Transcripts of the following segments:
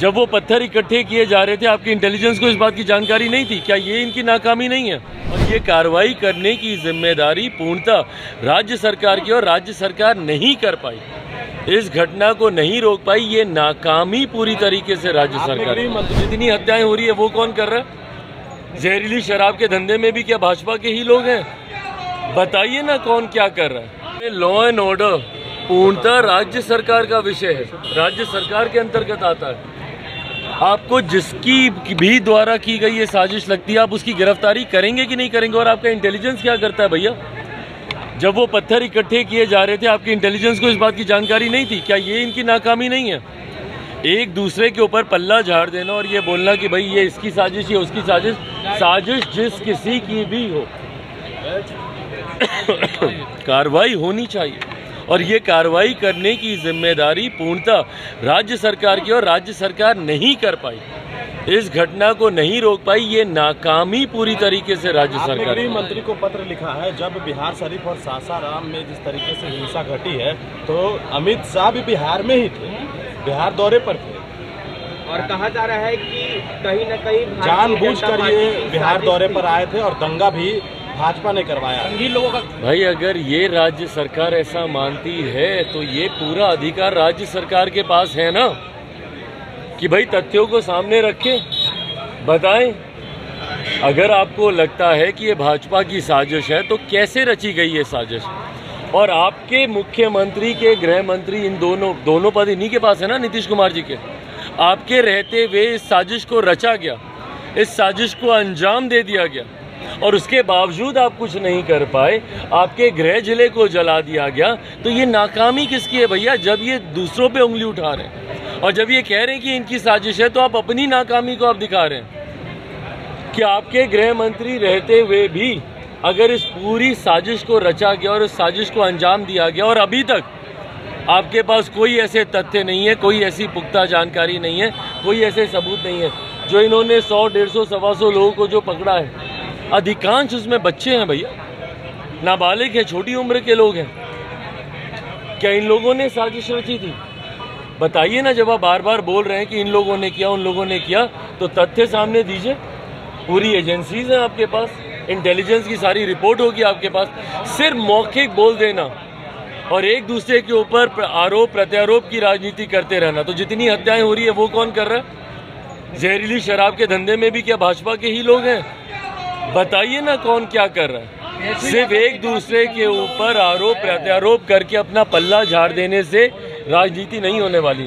जब वो पत्थर इकट्ठे किए जा रहे थे आपकी इंटेलिजेंस को इस बात की जानकारी नहीं थी। क्या ये इनकी नाकामी नहीं है? और ये कार्रवाई करने की ज़िम्मेदारी पूर्णतः राज्य सरकार की और राज्य सरकार नहीं कर पाई। इस घटना को नहीं रोक पाई ये नाकामी पूरी तरीके से राज्य सरकार जितनी हत्याएँ हो रही है वो कौन कर रहा है? जहरीली शराब के धंधे में भी क्या भाजपा के ही लोग हैं? बताइए ना कौन क्या कर रहा है। लॉ एंड ऑर्डर पूर्णतः राज्य सरकार का विषय है। राज्य सरकार के अंतर्गत आता है। आपको जिसकी भी द्वारा की गई ये साजिश लगती है, आप उसकी गिरफ्तारी करेंगे कि नहीं करेंगे? और आपका इंटेलिजेंस क्या करता है भैया? जब वो पत्थर इकट्ठे किए जा रहे थे, आपकी इंटेलिजेंस को इस बात की जानकारी नहीं थी? क्या ये इनकी नाकामी नहीं है? एक दूसरे के ऊपर पल्ला झाड़ देना और ये बोलना कि भाई ये इसकी साजिश, ये उसकी साजिश साजिश जिस किसी की भी हो। कार्रवाई होनी चाहिए। और ये कार्रवाई करने की ज़िम्मेदारी पूर्णतः राज्य सरकार की और राज्य सरकार नहीं कर पाई। इस घटना को नहीं रोक पाई ये नाकामी पूरी तरीके से राज्य सरकार गृह मंत्री को पत्र लिखा है जब बिहार शरीफ और सासाराम में जिस तरीके से हिंसा घटी है तो अमित शाह भी बिहार में ही थे बिहार दौरे पर थे। और कहा जा रहा है कि कहीं न कहीं भारतीय जानबूझ जनता कर ये बिहार दौरे पर आए थे और दंगा भी भाजपा ने करवाया। लोगों का भाई अगर ये राज्य सरकार ऐसा मानती है तो ये पूरा अधिकार राज्य सरकार के पास है ना? कि भाई तथ्यों को सामने रखे बताएँ। अगर आपको लगता है कि ये भाजपा की साजिश है तो कैसे रची गई ये साजिश? और आपके मुख्यमंत्री के गृह मंत्री इन दोनों दोनों पद इन्हीं के पास है ना नीतीश कुमार जी के? आपके रहते हुए इस साजिश को रचा गया इस साजिश को अंजाम दे दिया गया। और उसके बावजूद आप कुछ नहीं कर पाए। आपके गृह ज़िले को जला दिया गया। तो ये नाकामी किसकी है भैया? जब ये दूसरों पे उंगली उठा रहे हैं और जब ये कह रहे हैं कि इनकी साजिश है तो आप अपनी नाकामी को आप दिखा रहे हैं। कि आपके गृह मंत्री रहते हुए भी अगर इस पूरी साजिश को रचा गया और इस साजिश को अंजाम दिया गया और अभी तक आपके पास कोई ऐसे तथ्य नहीं है, कोई ऐसी पुख्ता जानकारी नहीं है, कोई ऐसे सबूत नहीं है, जो इन्होंने सौ, डेढ़ सौ, सवा सौ लोगों को जो पकड़ा है अधिकांश उसमें बच्चे हैं भैया। नाबालिग है, छोटी उम्र के लोग हैं। क्या इन लोगों ने साजिश रची थी? बताइए ना, जब आप बार बार बोल रहे हैं कि इन लोगों ने किया, उन लोगों ने किया तो तथ्य सामने दीजिए। पूरी एजेंसीज हैं आपके पास। इंटेलिजेंस की सारी रिपोर्ट होगी आपके पास। सिर्फ़ मौखिक बोल देना और एक दूसरे के ऊपर आरोप, प्रत्यारोप की राजनीति करते रहना। तो जितनी हत्याएँ हो रही है, वो कौन कर रहा है? जहरीली शराब के धंधे में भी क्या भाजपा के ही लोग हैं? बताइए ना कौन क्या कर रहा है। सिर्फ़ एक दूसरे के ऊपर आरोप प्रत्यारोप करके अपना पल्ला झाड़ देने से राजनीति नहीं होने वाली।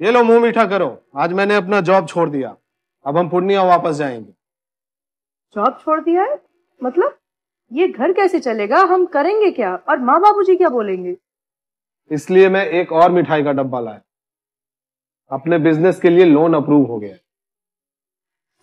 ये लो मुँह मीठा करो। आज मैंने अपना जॉब छोड़ दिया। अब हम पूर्णिया वापस जाएँगे। जॉब छोड़ दिया है? मतलब? ये घर कैसे चलेगा? हम करेंगे क्या? और माँ बाबूजी क्या बोलेंगे? इसलिए मैं एक और मिठाई का डब्बा लाया। अपने बिज़नेस के लिए लोन अप्रूव हो गया।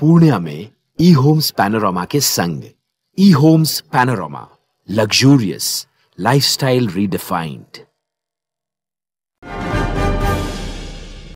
पूर्णिया में ई होम्स पैनोरामा के संग ई Homes Panorama luxurious lifestyle redefined